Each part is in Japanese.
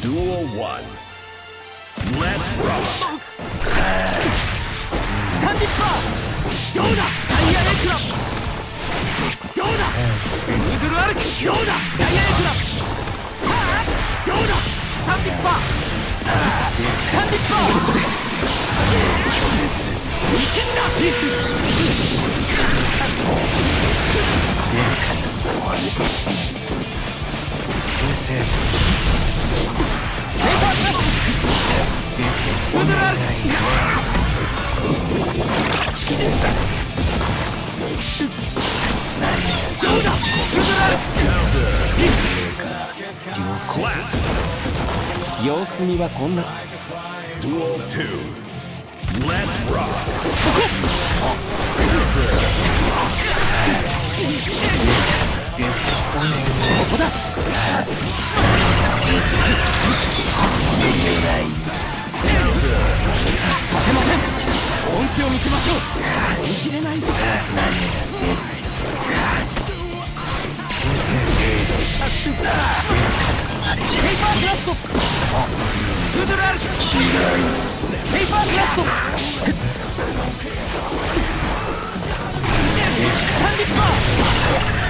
Duel 1 Let's rock. スタンディッパーどうだタイヤレクラどうだヌードル歩きどうだタイヤレクラはあどうだスタンディッパースタンディッパーいけんだ様子見はこんな Duel 2 Let's rock! Oh. ペーパークラッシュヌードル歩きどうだヌードル歩き Slap 様子見はこんな Duel 2 Let's rock ここださせません本気を見せましょう見切れないペーパーブラストフードルアルペーパーブラストスタンディッパー Slap Duel 3 Let's rock どうだいけダイヤエクラ下で今だそこあれダイヤエクラ下でここからだここだよしペーパーブラストさせませんユーズル歩き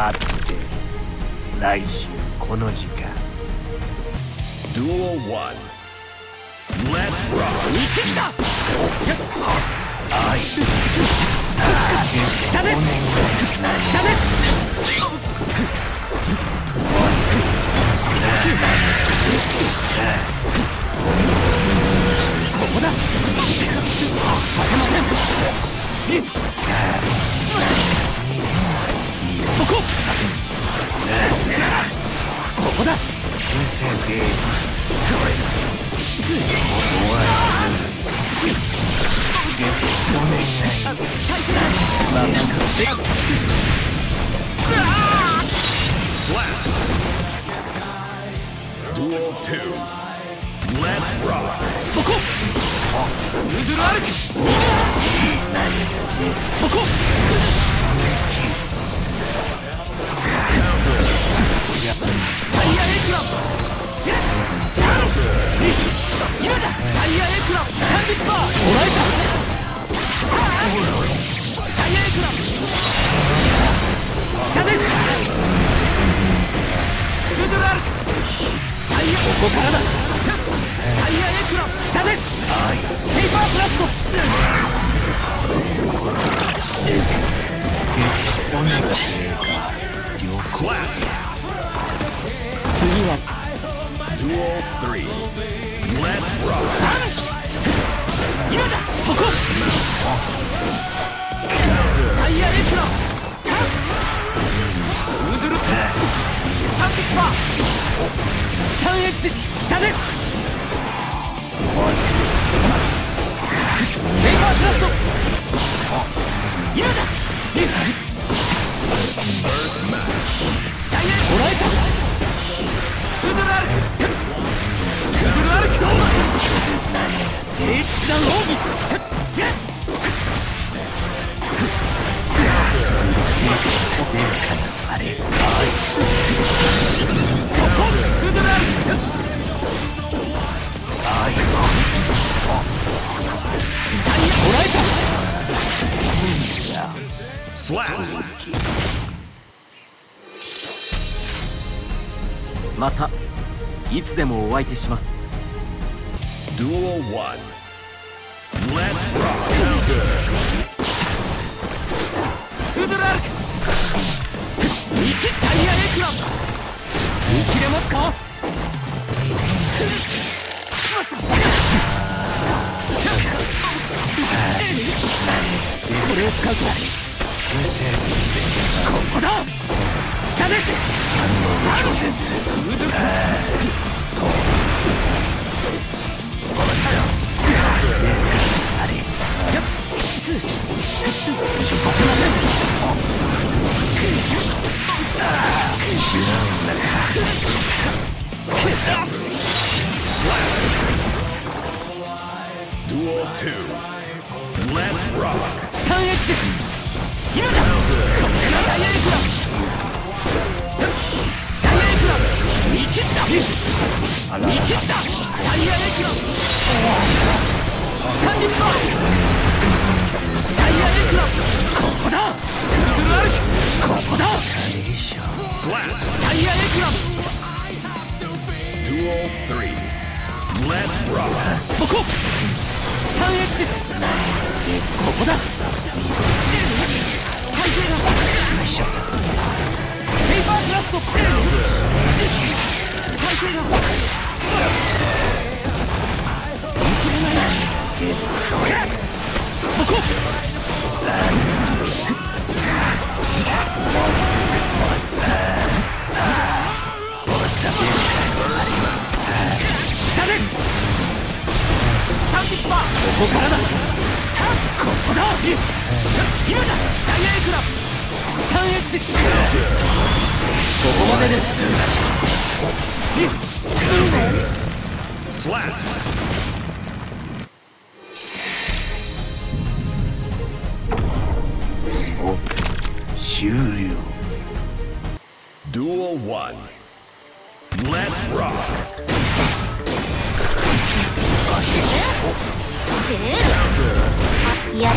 待って来週この時間。Duel 1 Let's rock いけんだ下で下でここだ！させませんそこ。ここだタイヤエクラ下ですペーパーブラスト Slap 次はタイヤエクラヌードルスタンスタンエッジ下ですペーパ Slap またいつでもお相手します。Duel 1. Let's rock. フードルアルク見切タイヤエクラム!見切れますか?これを使うとここだ下で拒絶フードル Slap. Duel 2. Let's rock. 3 x 今だこれがダイヤエクラダイヤエクラ見切った見切ったダイヤエクラここだここだダイヤエクラム Duel 3. Let's rock. そこここだ体勢がペーパークラフト体勢が見切れないそこ下でスタンディッパーこここからだ。ここだ今だダイヤエクラ 3X ここまでです Slap. オペ終了 Duel 1. Let's rock. シューあ嫌だ。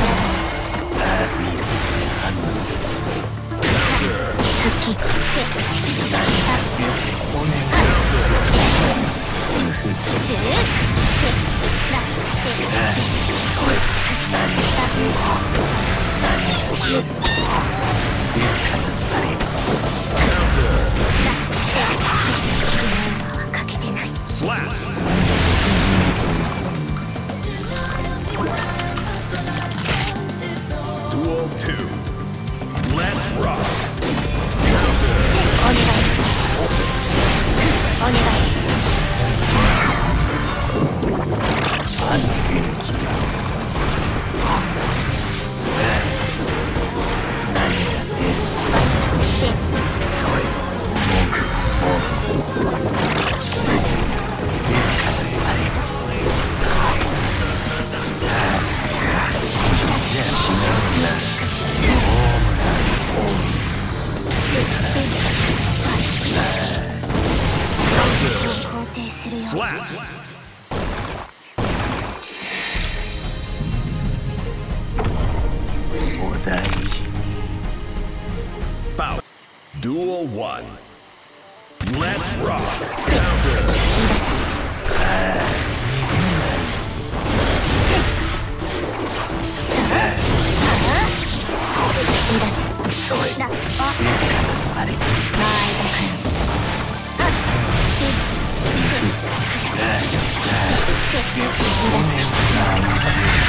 復帰シューかお願い。定するよ Slap. お大事に Foul. Duel 1. Let's rock. 離脱それだああれ前だからあ Yeah, yeah, yeah.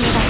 願い。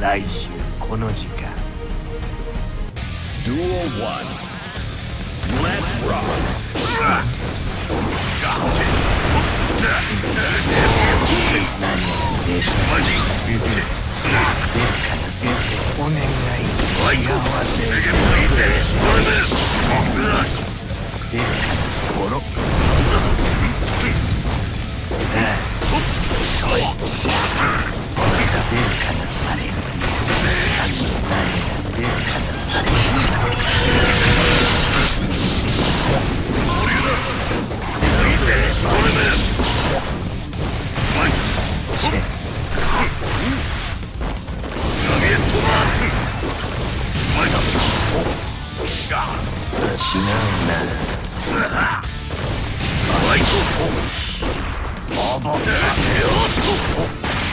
来週この時間「ドゥオン」「レ・」「願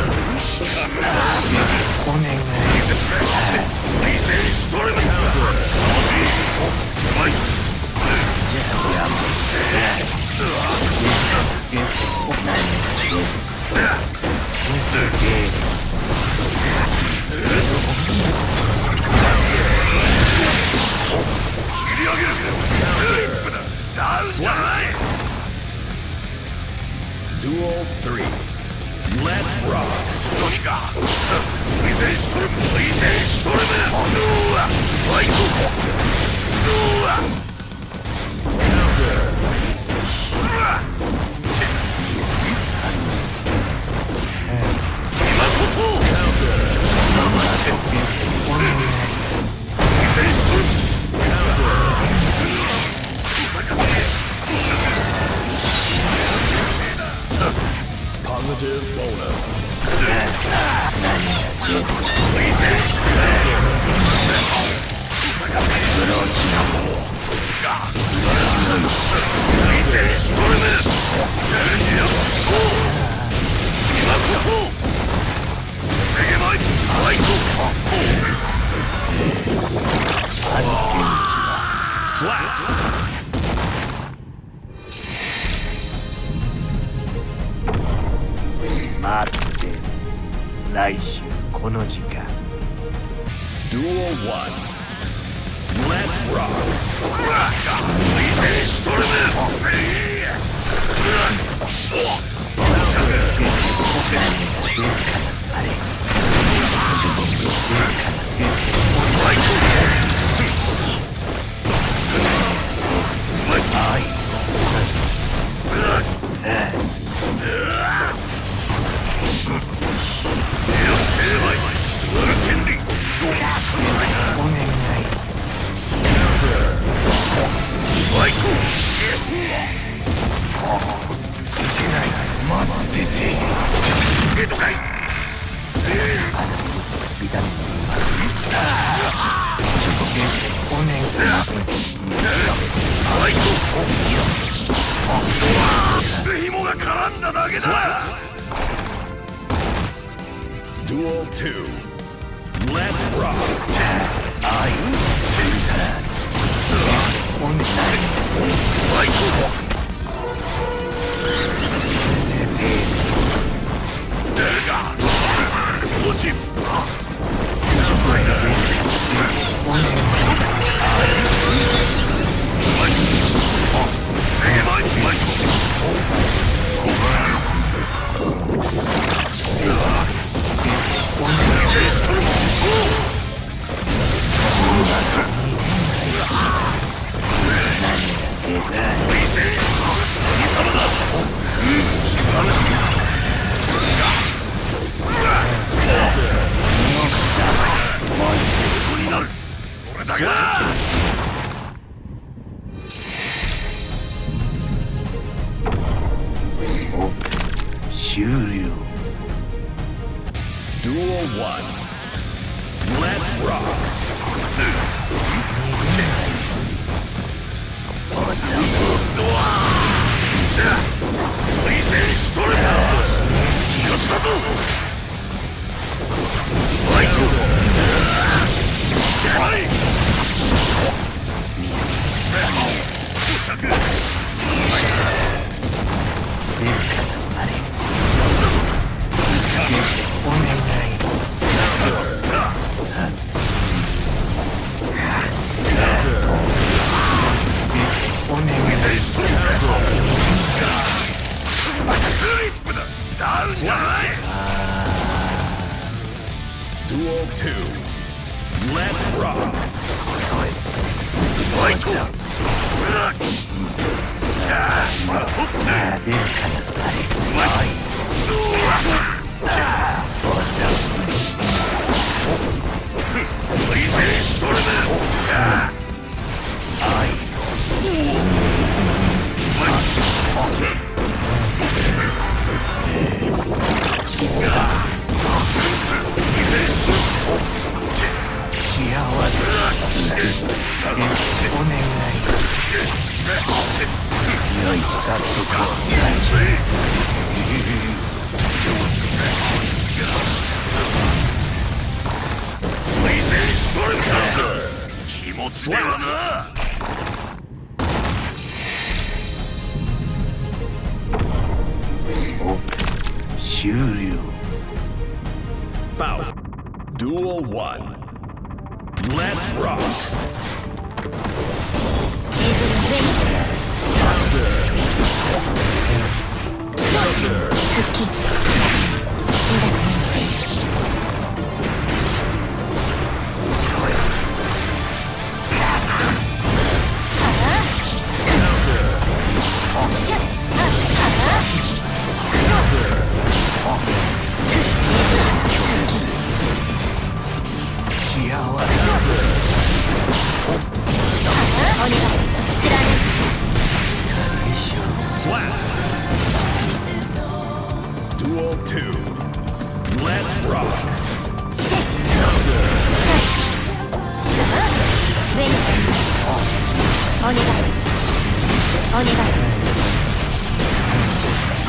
いお待ってて。ビタミン B はお願い。紐が絡んだだけだ Duel 2. Let's rock. 愛たらお願い。見 One minute. Ah! Suckers!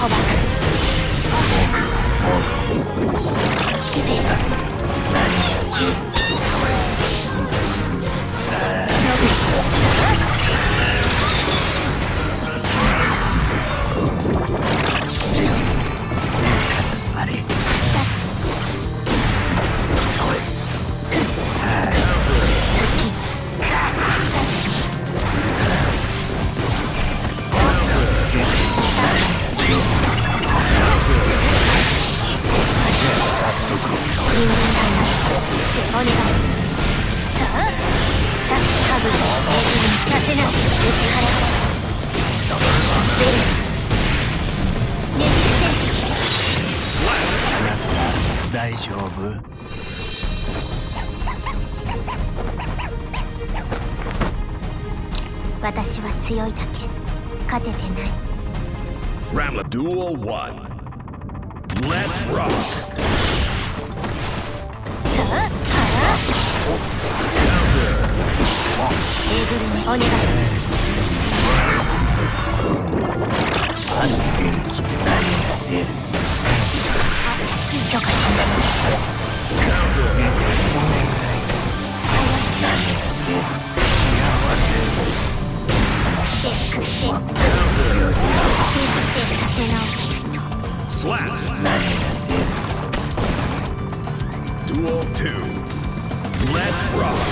捕獲って丈夫？私は強いだけ。勝ててない。Ramla Duel 1 Let's rock! さあ、はあ、エーグルにお願い。あの元気で何が出る？許可しない Duel 2 Let's rock!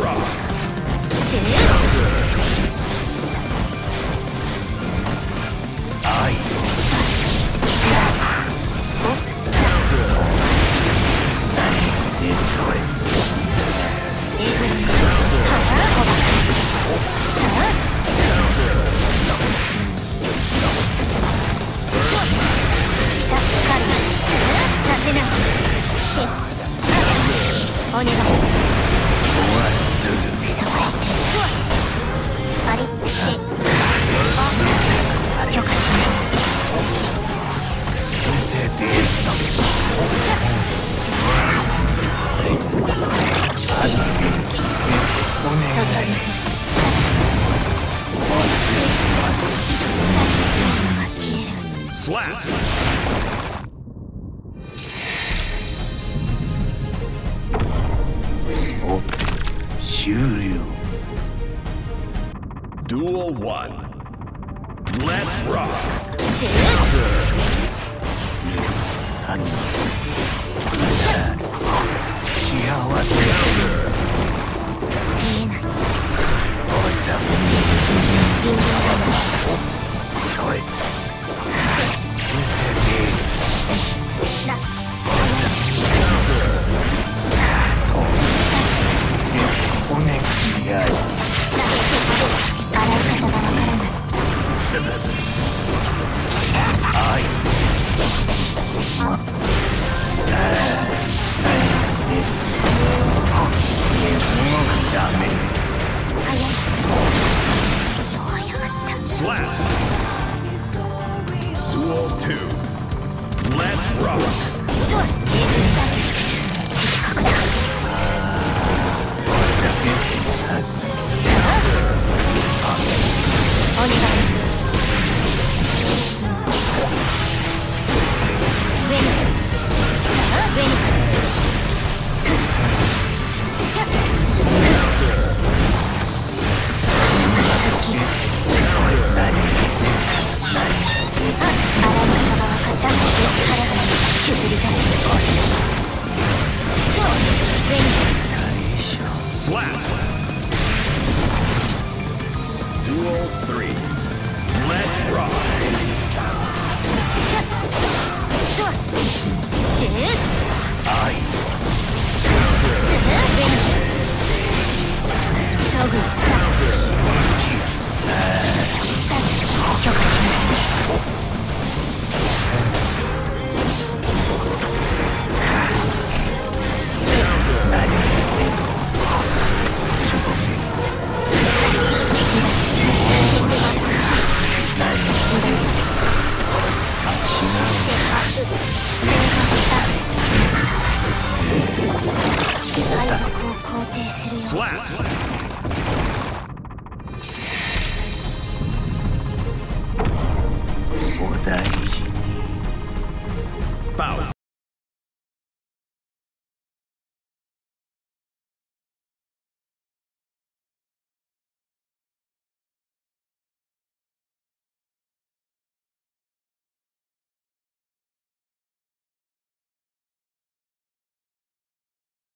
Rock.